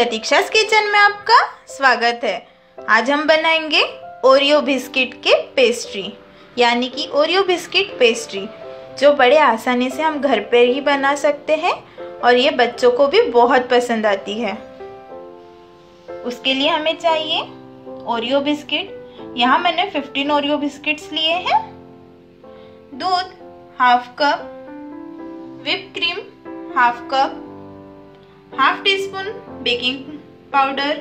प्रतीक्षास kitchen में आपका स्वागत है। आज हम बनाएँगे ओरियो बिस्किट के पेस्ट्री यानी कि ओरियो बिस्किट पेस्ट्री जो बड़े आसानी से हम घर पर ही बना सकते हैं और ये बच्चों को भी बहुत पसंद आती है। उसके लिए हमें चाहिए ओरियो बिस्किट यहाँ मैंने 15 ओरियो बिस्किट्स लिए हैं। दूध half cup whip cream half cup half teaspoon baking powder.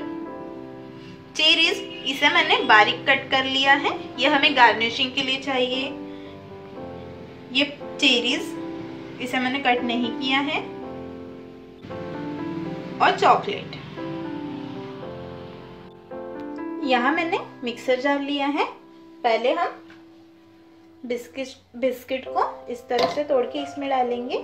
Cherries इसे मैंने बारीक कट कर लिया है। ये हमें गार्निशिंग के लिए चाहिए। ये चेरीज इसे मैंने कट नहीं किया है। और चॉकलेट। यहाँ मैंने मिक्सर जार लिया है। पहले हम बिस्किट बिस्किट को इस तरह से तोड़ के इसमें डालेंगे।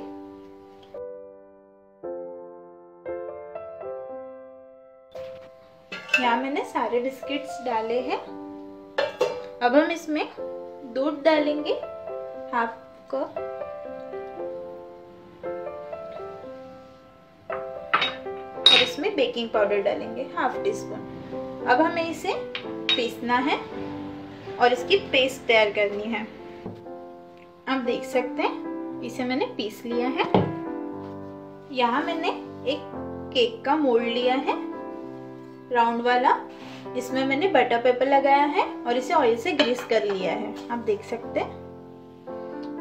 यहाँ मैंने सारे बिस्किट्स डाले हैं। अब हम इसमें दूध डालेंगे। हाफ़ कप और इसमें बेकिंग पाउडर डालेंगे, हाफ़ टी स्पून अब हमें इसे पीसना है और इसकी पेस्ट तैयार करनी है। आप देख सकते हैं, इसे मैंने पीस लिया है। यहाँ मैंने एक केक का मोल्ड लिया है। राउंड वाला। इसमें मैंने बटर पेपर लगाया है और इसे ऑयल से ग्रीस कर लिया है। आप देख सकते हैं।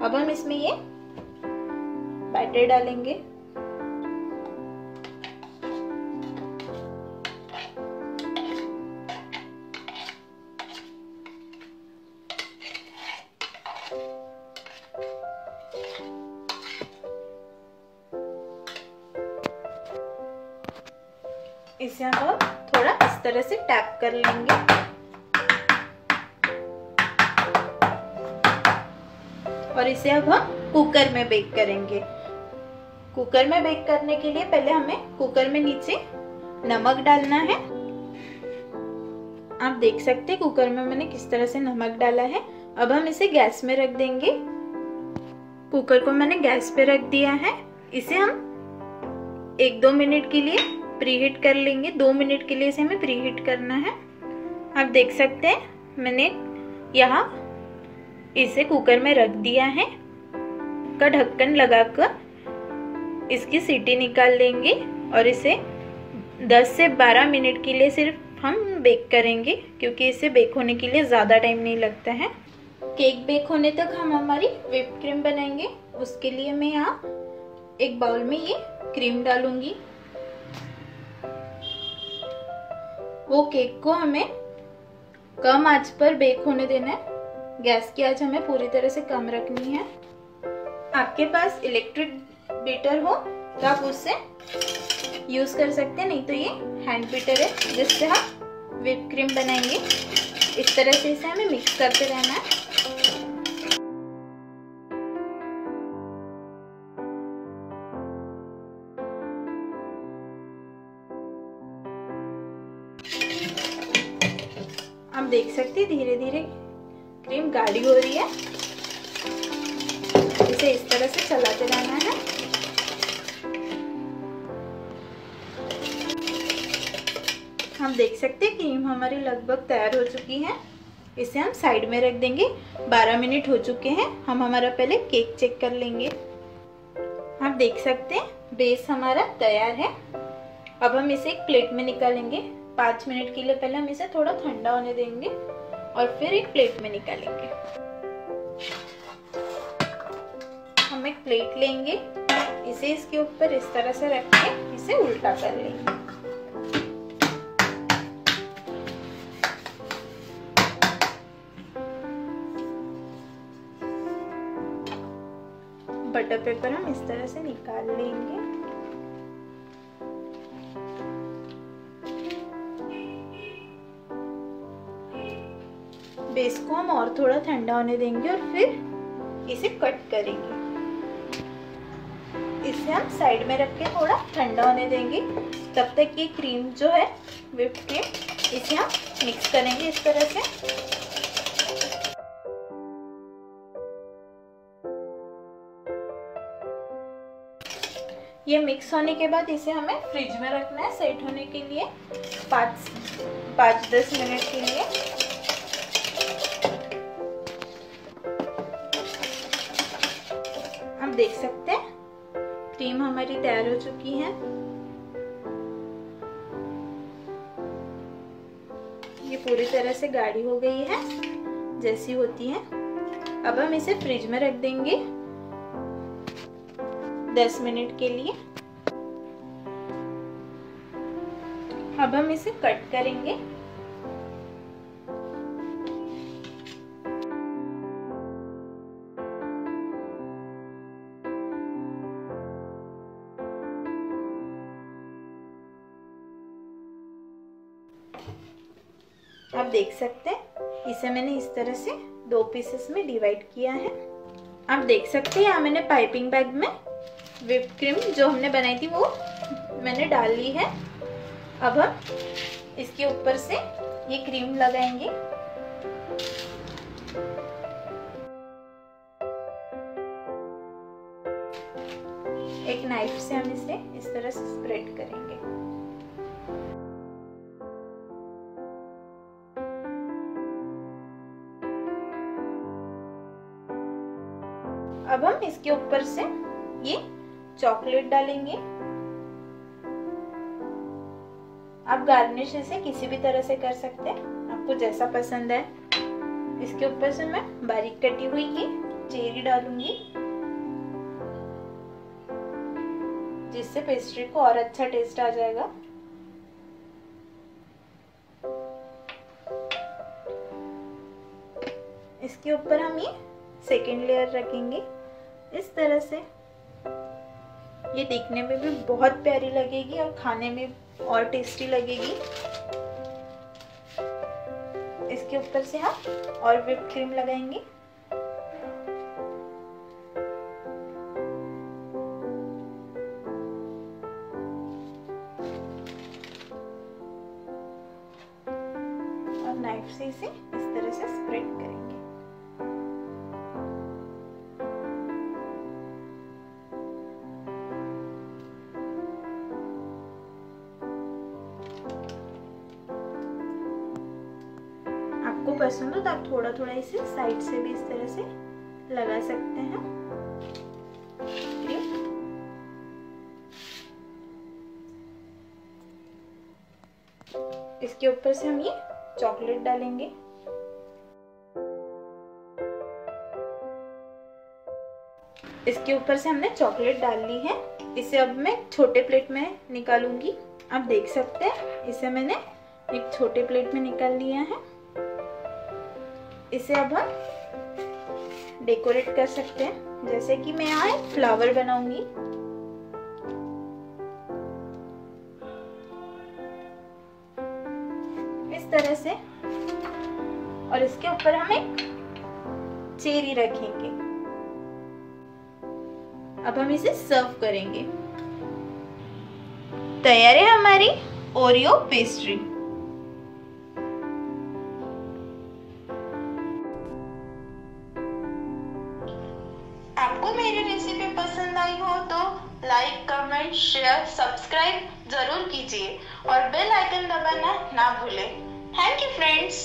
अब हम इसमें ये बैटर डालेंगे। इसे हम थोड़ा इस तरह से टैप कर लेंगे। और इसे अब हम कुकर में बेक करेंगे। कुकर में बेक करने के लिए पहले हमें कुकर में नीचे नमक डालना है। आप देख सकते हैं कुकर में मैंने किस तरह से नमक डाला है। अब हम इसे गैस में रख देंगे। कुकर को मैंने गैस पे रख दिया है। इसे हम एक दो मिनट के लिए प्रीहीट कर लेंगे। दो मिनट के लिए इसे हमें प्रीहीट करना है। आप देख सकते हैं, मैंने यहाँ इसे कुकर में रख दिया है। का ढक्कन लगाकर इसकी सीटी निकाल लेंगे और इसे 10 से 12 मिनट के लिए सिर्फ़ हम बेक करेंगे, क्योंकि इसे बेक होने के लिए ज़्यादा टाइम नहीं लगता है। केक बेक होने तक हम हमारी व्हिप क्रीम बनाएँगे। उसके लिए मैं यहाँ एक बाउल में ये क्रीम डालूँगी। वो केक को हमें कम आँच पर बेक होने देना है। गैस की आँच हमें पूरी तरह से कम रखनी है। आपके पास इलेक्ट्रिक बीटर हो तो आप उससे यूज़ कर सकते हैं। नहीं तो ये हैंड बीटर है, जिससे हम हाँ विप क्रीम बनाएँगे। इस तरह से इसे हमें मिक्स करते रहना है। आप देख सकते हैं धीरे धीरे। क्रीम गाढ़ी हो रही है। इसे इस तरह से चलाते रहना है। हम देख सकते हैं क्रीम हमारी लगभग तैयार हो चुकी है। इसे हम साइड में रख देंगे। 12 मिनट हो चुके हैं। हम हमारा पहले केक चेक कर लेंगे। आप देख सकते हैं, बेस हमारा तैयार है। अब हम इसे एक प्लेट में निकालेंगे। पाँच मिनट के लिए पहले हम इसे थोड़ा ठंडा होने देंगे और फिर एक प्लेट में निकालेंगे। हम एक प्लेट लेंगे। इसे इसके ऊपर इस तरह से रख के इसे उल्टा कर लेंगे। बटर पेपर हम इस तरह से निकाल लेंगे। बेस को हम और थोड़ा ठंडा होने देंगे और फिर इसे कट करेंगे। इसे हम साइड में रख के थोड़ा ठंडा होने देंगे। तब तक ये क्रीम जो है विप क्रीम इसे हम मिक्स करेंगे इस तरह से। ये मिक्स होने के बाद इसे हमें फ्रिज में रखना है सेट होने के लिए, पाँच पाँच दस मिनट के लिए। देख सकते हैं। क्रीम हमारी तैयार हो चुकी है। ये पूरी तरह से गाढ़ी हो गई है, जैसी होती है। अब हम इसे फ्रिज में रख देंगे। 10 मिनट के लिए। अब हम इसे कट करेंगे। आप देख सकते हैं, इसे मैंने इस तरह से दो पीसेस में डिवाइड किया है। आप देख सकते हैं, यहाँ मैंने पाइपिंग बैग में विप क्रीम जो हमने बनाई थी, वो मैंने डाल ली है। अब हम इसके ऊपर से ये क्रीम लगाएँगे। एक नाइफ से हम इसे इस तरह से स्प्रेड करेंगे। अब हम इसके ऊपर से ये चॉकलेट डालेंगे। आप गार्निश इसे किसी भी तरह से कर सकते हैं। आपको जैसा पसंद है। इसके ऊपर से मैं बारीक कटी हुई ये चेरी डालूँगी, जिससे पेस्ट्री को और अच्छा टेस्ट आ जाएगा। इसके ऊपर हम ये सेकेंड लेयर रखेंगे। इस तरह से। ये देखने में भी बहुत प्यारी लगेगी और खाने में और टेस्टी लगेगी। इसके ऊपर से हम हाँ और विप क्रीम लगाएँगे। और नाइफ से इसे इस तरह से स्प्रेड करेंगे। आपको पसंद हो तो आप थोड़ा थोड़ा इसे साइड से भी इस तरह से लगा सकते हैं। इसके ऊपर से हम ये चॉकलेट डालेंगे। इसके ऊपर से हमने चॉकलेट डाल ली है। इसे अब मैं छोटे प्लेट में निकालूँगी। आप देख सकते हैं, इसे मैंने एक छोटे प्लेट में निकाल लिया है। इसे अब हम डेकोरेट कर सकते हैं। जैसे कि मैं यहाँ फ्लावर बनाऊँगी। इस तरह से। और इसके ऊपर हम एक चेरी रखेंगे। अब हम इसे सर्व करेंगे। तैयार है हमारी ओरियो पेस्ट्री आपको मेरी रेसिपी पसंद आई हो तो लाइक कमेंट शेयर सब्सक्राइब ज़रूर कीजिए और बेल आइकन दबाना ना भूलें। Thank you friends